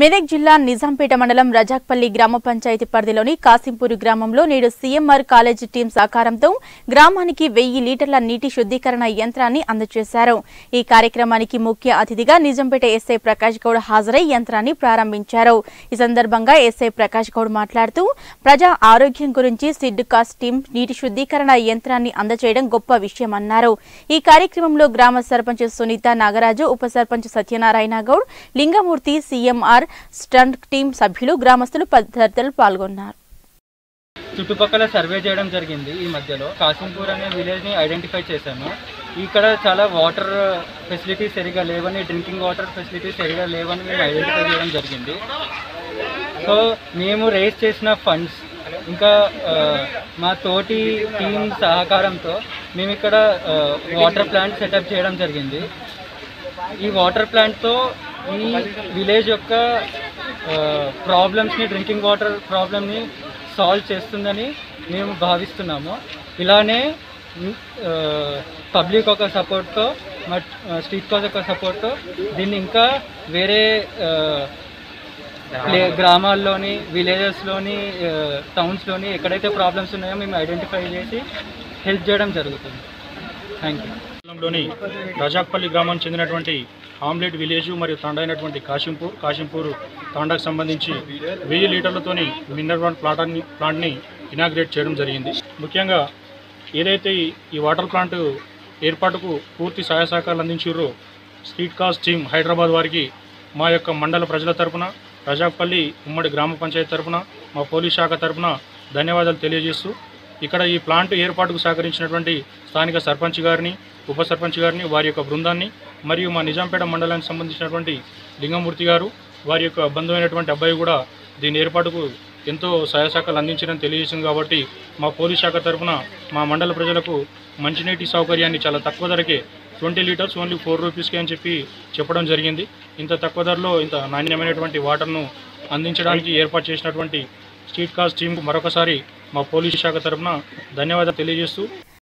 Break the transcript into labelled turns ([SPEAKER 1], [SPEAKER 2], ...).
[SPEAKER 1] మెదక్ జిల్లా నిజాంపేట మండలం రజాక్పల్లి గ్రామ పంచాయతీ పరిధిలోని కాసింపూరు గ్రామంలో నేడు సీఎంఆర్ కాలేజీ టీం సహకారంతో గ్రామానికి వెయ్యి లీటర్ల నీటి శుద్ధీకరణ యంత్రాన్ని అందజేశారు. ఈ కార్యక్రమానికి ముఖ్య అతిథిగా నిజాంపేట ఎస్ఐ ప్రకాష్ గౌడ్ హాజరై యంత్రాన్ని ప్రారంభించారు. ఈ సందర్భంగా ఎస్ఐ ప్రకాష్ గౌడ్ మాట్లాడుతూ ప్రజా ఆరోగ్యం గురించి సిడ్ కాస్ట్ టీం నీటి శుద్ధీకరణ యంత్రాన్ని అందజేయడం గొప్ప విషయమన్నారు ఈ కార్యక్రమంలో గ్రామ సర్పంచ్ సునీత నాగరాజు ఉప sarpanch Satyanarayana Goud Lingamurthy CMR stunt team సభ్యులు గ్రామస్తులు తదితరులు పాల్గొన్నారు.
[SPEAKER 2] చుట్టుపక్కల సర్వే చేయడం జరిగింది ఈ మధ్యలో. కాసింపూర్ అనే విలేజ్ని ఐడెంటిఫై చేశాము. ఇక్కడ చాలా వాటర్ ఫెసిలిటీస్ సరిగా లేవని డ్రింకింగ్ వాటర్ ఫెసిలిటీస్ సరిగా లేవని మేము ఐడెంటిఫై చేయడం జరిగింది. సో మేము రేస్ చేసిన ఫండ్స్ ఇంకా మా తోటి టీం సహకారంతో మేము ఇక్కడ వాటర్ ప్లాంట్ సెటప్ చేయడం జరిగింది. ఈ వాటర్ ప్లాంట్తో ఈ విలేజ్ యొక్క ప్రాబ్లమ్స్ని డ్రింకింగ్ వాటర్ ప్రాబ్లమ్ని సాల్వ్ చేస్తుందని మేము భావిస్తున్నాము. ఇలానే పబ్లిక్ ఒక సపోర్ట్తో మా స్ట్రీట్ కాజ్ ఒక సపోర్ట్తో దీన్ని ఇంకా వేరే గ్రామాల్లోని విలేజెస్లోని టౌన్స్లోని ఎక్కడైతే ప్రాబ్లమ్స్ ఉన్నాయో మేము ఐడెంటిఫై చేసి హెల్ప్ చేయడం జరుగుతుంది. థ్యాంక్ యూ
[SPEAKER 3] మండలంలోని రజాక్పల్లి గ్రామానికి చెందినటువంటి ఆమ్లెట్ విలేజ్ మరియు తాండా అయినటువంటి కాశింపూర్ కాశింపూర్ తాండాకు సంబంధించి వెయ్యి లీటర్లతోని మినరల్ వాటర్ ప్లాంట్ని ప్లాంట్ని ఇనాగ్రేట్ చేయడం జరిగింది. ముఖ్యంగా ఏదైతే ఈ- వాటర్ ప్లాంట్ ఏర్పాటుకు పూర్తి సహాయ సహకారాలు అందించారో స్ట్రీట్ కాస్ట్ టీమ్ హైదరాబాద్ వారికి మా యొక్క మండల ప్రజల తరపున రజాక్పల్లి ఉమ్మడి గ్రామ పంచాయతీ తరపున మా పోలీస్ శాఖ తరపున ధన్యవాదాలు తెలియజేస్తూ ఇక్కడ ఈ ప్లాంట్ ఏర్పాటుకు సహకరించినటువంటి స్థానిక సర్పంచ్ గారిని ఉప సర్పంచ్ గారిని వారి యొక్క బృందాన్ని మరియు మా నిజాంపేట మండలానికి సంబంధించినటువంటి లింగమూర్తి గారు వారి యొక్క బంధువైనటువంటి అబ్బాయి కూడా దీని ఏర్పాటుకు ఎంతో సహాయ అందించడం తెలియజేసింది కాబట్టి మా పోలీస్ శాఖ తరఫున మా మండల ప్రజలకు మంచినీటి సౌకర్యాన్ని చాలా తక్కువ ధరకే ట్వంటీ లీటర్స్ ఓన్లీ ఫోర్ రూపీస్కి అని చెప్పి చెప్పడం జరిగింది. ఇంత తక్కువ ధరలో ఇంత నాణ్యమైనటువంటి వాటర్ను అందించడానికి ఏర్పాటు చేసినటువంటి స్ట్రీట్ కాస్ట్ టీంకు మరొకసారి మా పోలీస్ శాఖ తరఫున ధన్యవాదాలు తెలియజేస్తూ